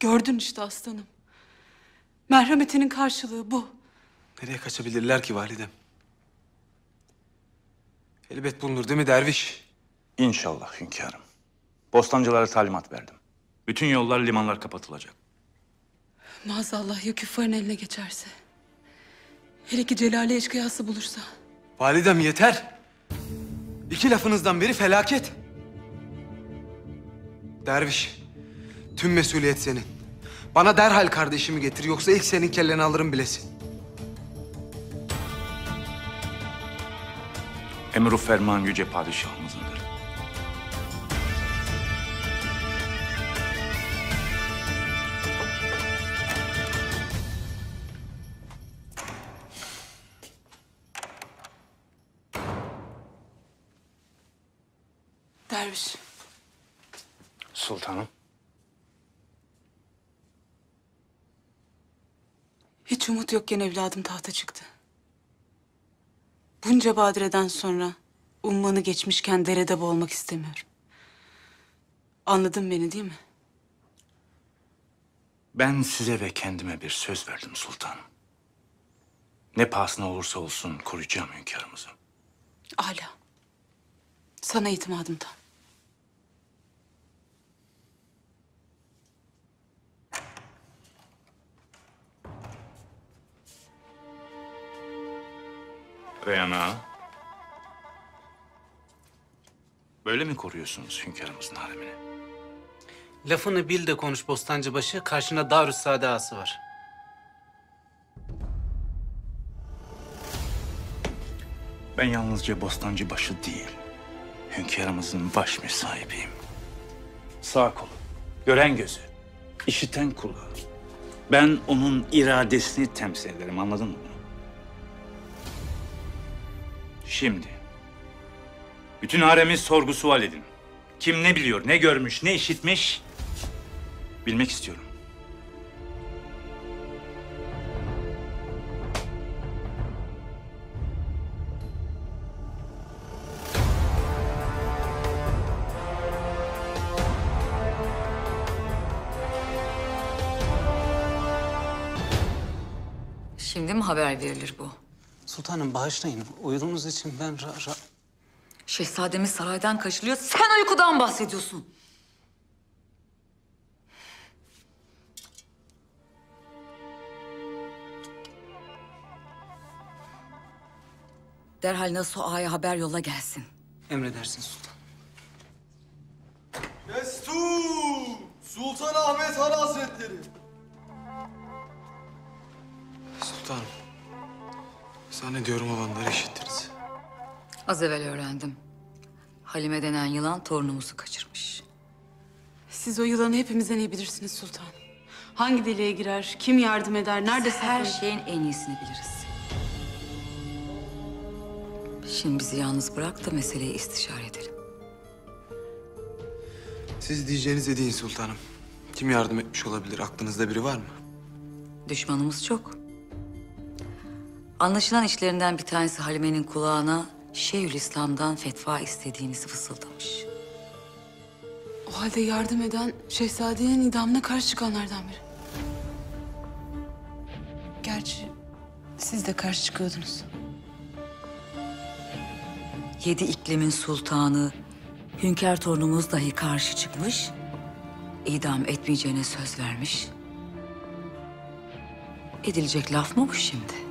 Gördün işte aslanım. Merhametinin karşılığı bu. Nereye kaçabilirler ki validem? Elbet bulunur değil mi derviş? İnşallah hünkârım. Bostancılara talimat verdim. Bütün yollar, limanlar kapatılacak. Maazallah ya küffarın eline geçerse. Hele ki Celale eşkıyası bulursa. Validem yeter. İki lafınızdan biri felaket. Derviş, tüm mesuliyet senin. Bana derhal kardeşimi getir yoksa ilk senin kelleni alırım bilesin. Emru ferman yüce padişahımızındır. Derviş, Sultanım. Hiç umut yokken evladım tahta çıktı. Bunca badireden sonra ummanı geçmişken derede boğulmak istemiyorum. Anladın beni değil mi? Ben size ve kendime bir söz verdim sultanım. Ne pahasına olursa olsun koruyacağım hünkârımızı. Âlâ. Sana itimadım tam. Reyhan ağa. Böyle mi koruyorsunuz hünkârımızın haremini? Lafını bil de konuş Bostancıbaşı. Karşında Darüssaade ağası var. Ben yalnızca bostancı başı değil, hünkârımızın baş müsahibiyim. Sağ kolu, gören gözü, işiten kulağı. Ben onun iradesini temsil ederim, anladın mı? Şimdi, bütün haremi sorgu sual edin. Kim ne biliyor, ne görmüş, ne işitmiş bilmek istiyorum. Şimdi mi haber verilir bu? Sultanım bağışlayın. Uyuduğunuz için ben ra- ra- Şehzademiz saraydan kaçırılıyor. Sen uykudan bahsediyorsun. Derhal Nasuh Ağa'ya haber yolla gelsin. emredersin sultan. Destur! Sultan Ahmet Han Hazretleri. Zannediyorum olanları işittiniz. Az evvel öğrendim. Halime denen yılan torunumuzu kaçırmış. Siz o yılanı hepimizden iyi bilirsiniz sultan. Hangi deliğe girer, kim yardım eder, nerede Her saklanır? şeyin en iyisini biliriz. Şimdi bizi yalnız bırak da meseleyi istişare edelim. Siz diyeceğinizi deyin sultanım. Kim yardım etmiş olabilir? Aklınızda biri var mı? Düşmanımız çok. Anlaşılan işlerinden bir tanesi Halime'nin kulağına Şeyhülislam'dan fetva istediğinizi fısıldamış. O halde yardım eden şehzadenin idamına karşı çıkanlardan biri. Gerçi siz de karşı çıkıyordunuz. Yedi iklimin sultanı, hünkâr torunumuz dahi karşı çıkmış, idam etmeyeceğine söz vermiş. Edilecek laf mı bu şimdi?